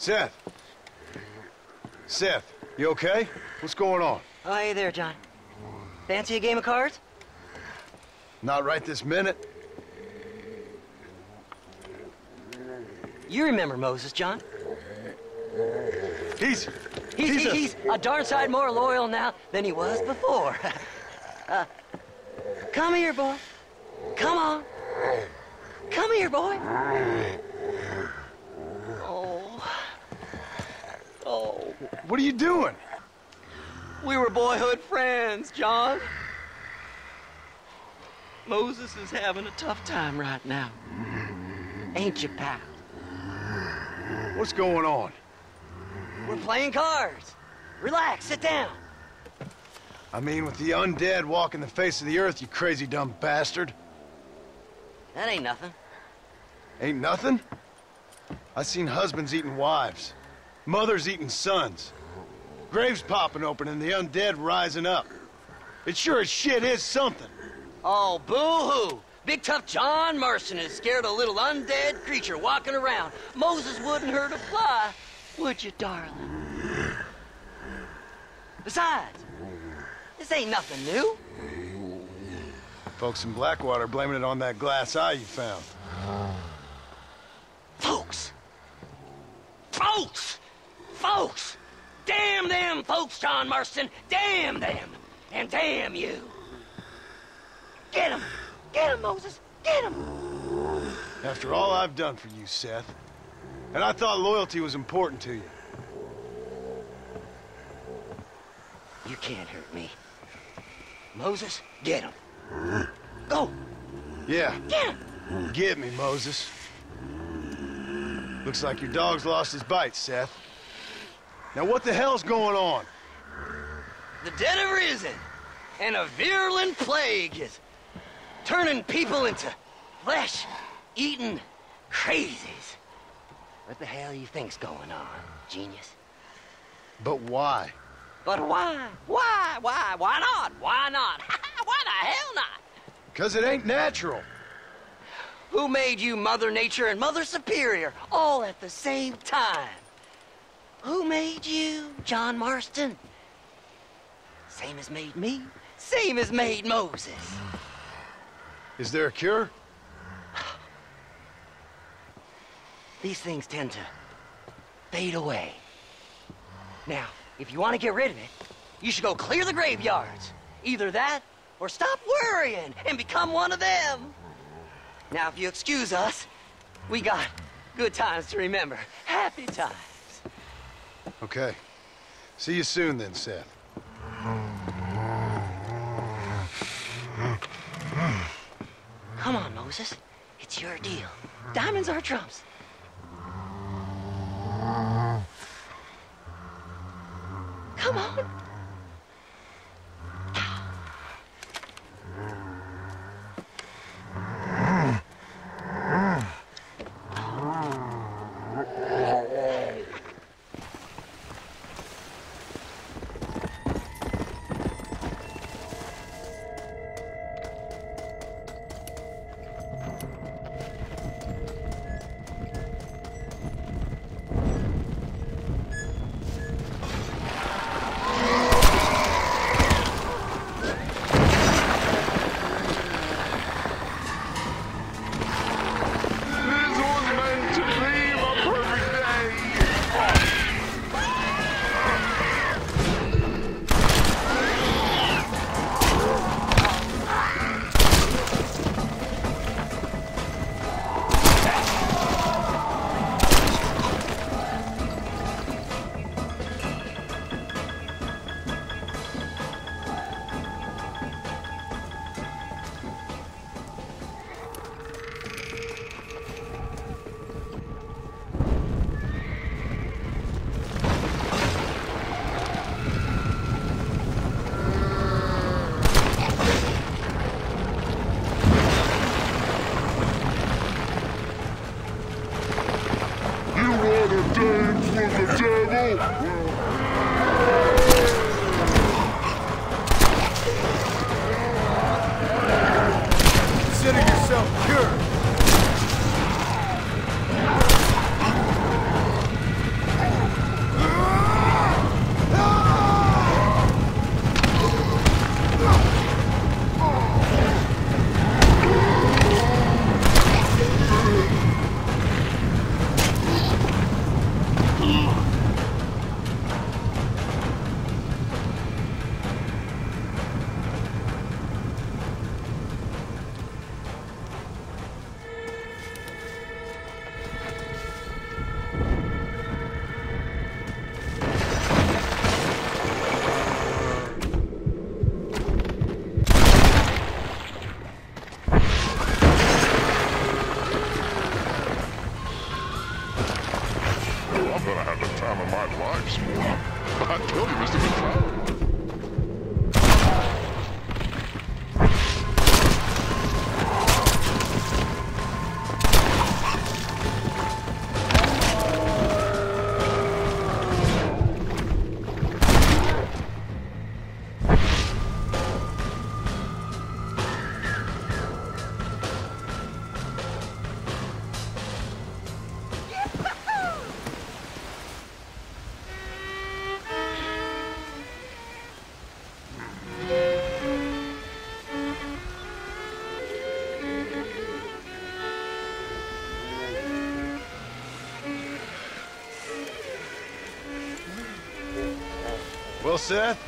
Seth. Seth, you okay? What's going on? Oh, hey there, John. Fancy a game of cards? Not right this minute. You remember Moses, John? He's... He's, He's a- he's a darn sight more loyal now than he was before. uh, come here, boy. Come on. Come here, boy. Oh. Oh. What are you doing? We were boyhood friends, John. Moses is having a tough time right now. Ain't you, pal? What's going on? We're playing cards. Relax, sit down. I mean, with the undead walking the face of the earth, you crazy dumb bastard. That ain't nothing. Ain't nothing? I seen husbands eating wives, mothers eating sons, graves popping open and the undead rising up. It sure as shit is something. Oh, boo-hoo! Big tough John Marston is scared a little undead creature walking around. Moses wouldn't hurt a fly, would you, darling? Besides, this ain't nothing new. Folks in Blackwater blaming it on that glass eye you found. Folks! Folks! Folks! Damn them folks, John Marston! Damn them! And damn you! Get him! Get him, Moses! Get him! After all I've done for you, Seth. And I thought loyalty was important to you. You can't hurt me. Moses, get him. Go! Yeah, Get him! get me, Moses. Looks like your dog's lost his bite, Seth. Now what the hell's going on? The dead have risen, and a virulent plague is turning people into flesh-eating crazies. What the hell you think's going on, genius? But why? But why? Why? Why? Why not? Why not? why the hell not? Because it ain't natural. Who made you Mother Nature and Mother Superior all at the same time? Who made you, John Marston? Same as made me, same as made Moses. Is there a cure? These things tend to fade away. Now, if you want to get rid of it, you should go clear the graveyards. Either that, or stop worrying and become one of them. Now, if you excuse us, we got good times to remember. Happy times. Okay. See you soon then, Seth. Come on, Moses. It's your deal. Diamonds are trumps. Come on. Lives, boy. I told you, Mr. McCloud. Well, Seth,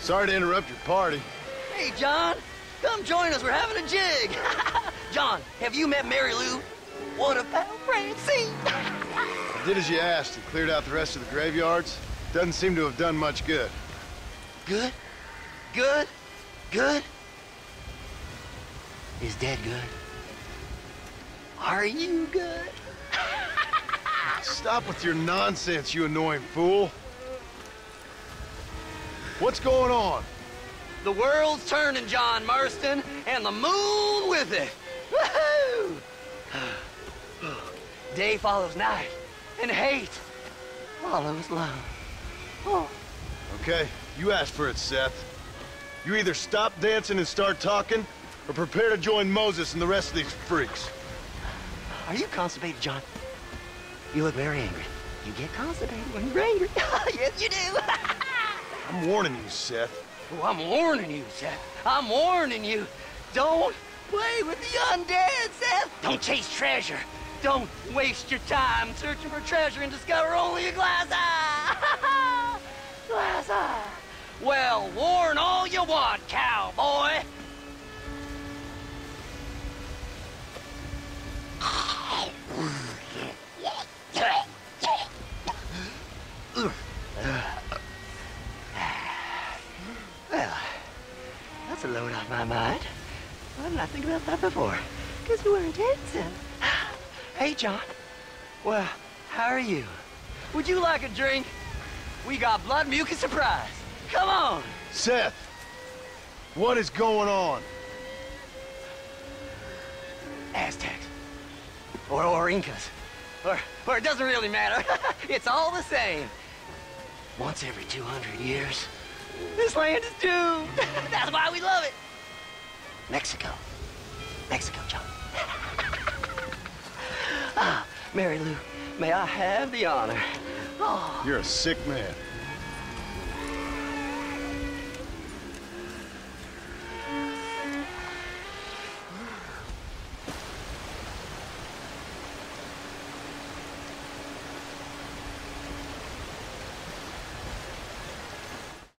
sorry to interrupt your party. Hey, John, come join us. We're having a jig. John, have you met Mary Lou? What about pal Francine. I did as you asked and cleared out the rest of the graveyards. Doesn't seem to have done much good. Good? Good? Good? Is Dad good? Are you good? Stop with your nonsense, you annoying fool. What's going on? The world's turning, John Marston, and the moon with it. Woohoo! Day follows night, and hate follows love. Oh. Okay, you asked for it, Seth. You either stop dancing and start talking, or prepare to join Moses and the rest of these freaks. Are you constipated, John? You look very angry. You get constipated when you're angry. yes, you do. I'm warning you, Seth. oh, I'm warning you, Seth. I'm warning you. Don't play with the undead, Seth. Don't chase treasure. Don't waste your time searching for treasure and discover only a glass eye. glass eye. Well, warn all you want, cowboy. Think about that before? Because you weren't dancing. Hey, John. Well, how are you? Would you like a drink? We got blood mucus surprise. Come on. Seth! What is going on? Aztecs. Or, or Incas. Or, or it doesn't really matter. it's all the same. Once every 200 years, this land is doomed. That's why we love it. Mexico. Mexico, John. ah, Mary Lou, may I have the honor? Oh, You're a sick man.